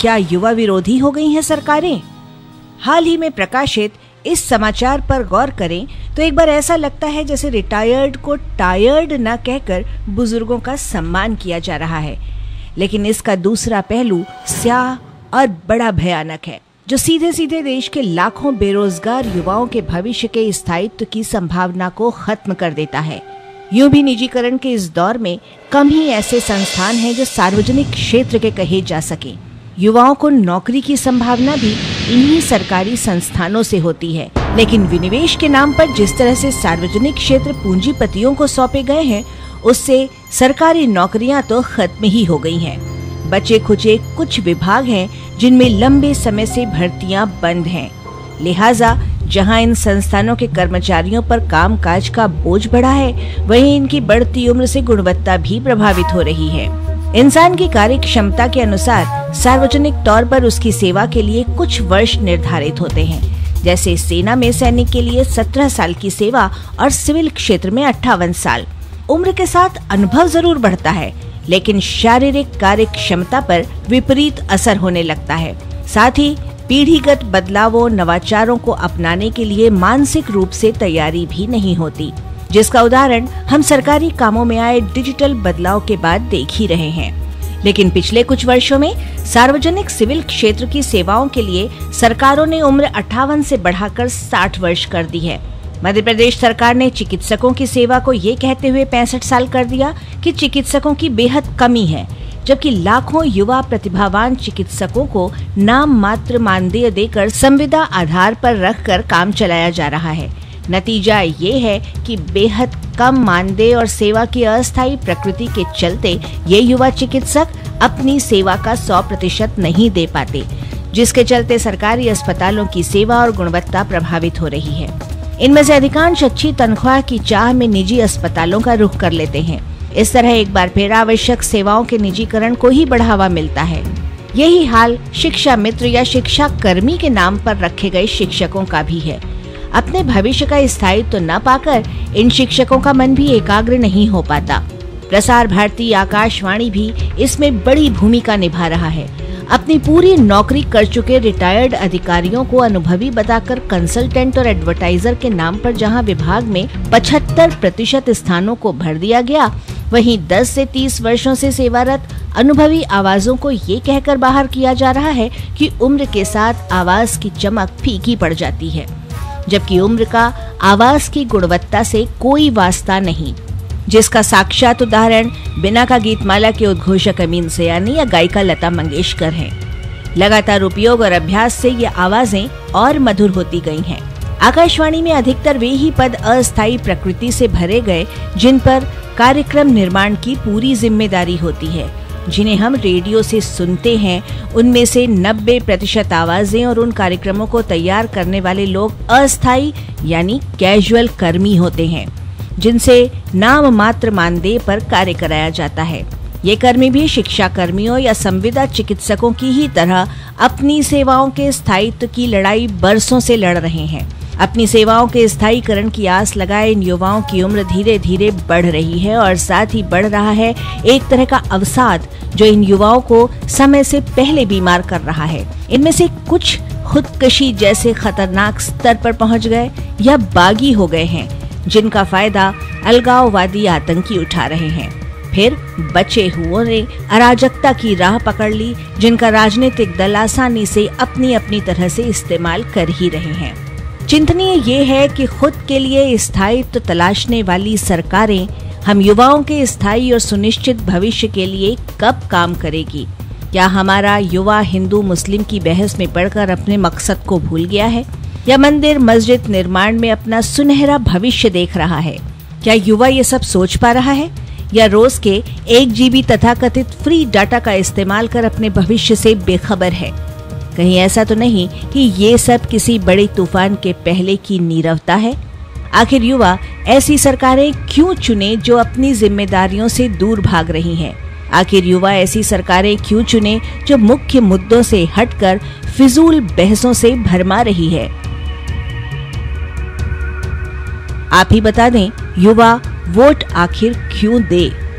क्या युवा विरोधी हो गई हैं सरकारें? हाल ही में प्रकाशित इस समाचार पर गौर करें तो एक बार ऐसा लगता है जैसे रिटायर्ड को टायर्ड न कहकर बुज़ुर्गों का सम्मान किया जा रहा है। लेकिन इसका दूसरा पहलू स्याह और बड़ा भयानक है, जो सीधे सीधे देश के लाखों बेरोजगार युवाओं के भविष्य के स्थायित्व की संभावना को खत्म कर देता है। यूँ भी निजीकरण के इस दौर में कम ही ऐसे संस्थान हैं जो सार्वजनिक क्षेत्र के कहे जा सके। युवाओं को नौकरी की संभावना भी इन्हीं सरकारी संस्थानों से होती है लेकिन विनिवेश के नाम पर जिस तरह से सार्वजनिक क्षेत्र पूंजीपतियों को सौंपे गए हैं, उससे सरकारी नौकरियाँ तो खत्म ही हो गई हैं। बचे खुचे कुछ विभाग हैं जिनमें लंबे समय से भर्तियाँ बंद हैं। लिहाजा जहाँ इन संस्थानों के कर्मचारियों पर कामकाज का बोझ बढ़ा है, वहीं इनकी बढ़ती उम्र से गुणवत्ता भी प्रभावित हो रही है इंसान की कार्य क्षमता के अनुसार सार्वजनिक तौर पर उसकी सेवा के लिए कुछ वर्ष निर्धारित होते हैं। जैसे सेना में सैनिक के लिए 17 साल की सेवा और सिविल क्षेत्र में अट्ठावन साल। उम्र के साथ अनुभव ज़रूर बढ़ता है, लेकिन शारीरिक कार्य क्षमता पर विपरीत असर होने लगता है। साथ ही पीढ़ीगत बदलावों, नवाचारों को अपनाने के लिए मानसिक रूप से तैयारी भी नहीं होती। जिसका उदाहरण हम सरकारी कामों में आए डिजिटल बदलाव के बाद देख ही रहे हैं। लेकिन पिछले कुछ वर्षों में सार्वजनिक सिविल क्षेत्र की सेवाओं के लिए सरकारों ने उम्र अट्ठावन से बढ़ाकर 60 वर्ष कर दी है। मध्य प्रदेश सरकार ने चिकित्सकों की सेवा को ये कहते हुए पैंसठ साल कर दिया कि चिकित्सकों की बेहद कमी है, जबकि लाखों युवा प्रतिभावान चिकित्सकों को नाम मात्र मानदेय देकर संविदा आधार पर रखकर काम चलाया जा रहा है। नतीजा ये है कि बेहद कम मानदेय और सेवा की अस्थायी प्रकृति के चलते ये युवा चिकित्सक अपनी सेवा का 100 प्रतिशत नहीं दे पाते, जिसके चलते सरकारी अस्पतालों की सेवा और गुणवत्ता प्रभावित हो रही है। इनमें से अधिकांश अच्छी तनख्वाह की चाह में निजी अस्पतालों का रुख कर लेते हैं। इस तरह एक बार फिर आवश्यक सेवाओं के निजीकरण को ही बढ़ावा मिलता है। यही हाल शिक्षा मित्र या शिक्षा कर्मी के नाम पर रखे गए शिक्षकों का भी है। अपने भविष्य का स्थायित्व तो न पाकर इन शिक्षकों का मन भी एकाग्र नहीं हो पाता। प्रसार भारती, आकाशवाणी भी इसमें बड़ी भूमिका निभा रहा है। अपनी पूरी नौकरी कर चुके रिटायर्ड अधिकारियों को अनुभवी बताकर कंसल्टेंट और एडवर्टाइजर के नाम पर जहाँ विभाग में 75 प्रतिशत स्थानों को भर दिया गया, वहीं 10 से 30 वर्षों से सेवारत अनुभवी आवाजों को ये कहकर बाहर किया जा रहा है कि उम्र के साथ आवाज़ की चमक फीकी पड़ जाती है। जबकि उम्र का आवाज़ की गुणवत्ता से कोई वास्ता नहीं जिसका साक्षात उदाहरण बिना का गीतमाला के उद्घोषक अमीन सयानी या गायिका लता मंगेशकर हैं। लगातार उपयोग और अभ्यास से ये आवाज़ें और मधुर होती गई हैं। आकाशवाणी में अधिकतर वे ही पद अस्थायी प्रकृति से भरे गए, जिन पर कार्यक्रम निर्माण की पूरी ज़िम्मेदारी होती है जिन्हें हम रेडियो से सुनते हैं, उनमें से 90 प्रतिशत आवाज़ें और उन कार्यक्रमों को तैयार करने वाले लोग अस्थायी, यानी कैजुअल कर्मी होते हैं, जिनसे नाम मात्र मानदेय पर कार्य कराया जाता है। ये कर्मी भी शिक्षा कर्मियों या संविदा चिकित्सकों की ही तरह अपनी सेवाओं के स्थायित्व की लड़ाई बरसों से लड़ रहे हैं। अपनी सेवाओं के स्थायीकरण की आस लगाए, इन युवाओं की उम्र धीरे धीरे बढ़ रही है और साथ ही बढ़ रहा है एक तरह का अवसाद, जो इन युवाओं को समय से पहले बीमार कर रहा है। इनमें से कुछ खुदकशी जैसे खतरनाक स्तर पर पहुँच गए या बागी हो गए हैं, जिनका फ़ायदा अलगाववादी आतंकी उठा रहे हैं। फिर बचे हुओं ने अराजकता की राह पकड़ ली, जिनका राजनीतिक दल आसानी से अपनी अपनी तरह से इस्तेमाल कर ही रहे हैं। चिंतनीय ये है कि खुद के लिए स्थायित्व तो तलाशने वाली सरकारें हम युवाओं के स्थायी और सुनिश्चित भविष्य के लिए कब काम करेगी? क्या हमारा युवा हिंदू मुस्लिम की बहस में पढ़कर अपने मकसद को भूल गया है? या मंदिर मस्जिद निर्माण में अपना सुनहरा भविष्य देख रहा है? क्या युवा ये सब सोच पा रहा है? या रोज के एक जीबी तथा कथित फ्री डाटा का इस्तेमाल कर अपने भविष्य से बेखबर है? कहीं ऐसा तो नहीं कि ये सब किसी बड़े तूफ़ान के पहले की नीरवता है? आखिर युवा ऐसी सरकारें क्यों चुने जो अपनी जिम्मेदारियों से दूर भाग रही हैं? आखिर युवा ऐसी सरकारें क्यों चुने जो मुख्य मुद्दों से हटकर फिजूल बहसों से भरमा रही है? आप ही बता दें, युवा वोट आखिर क्यों दे?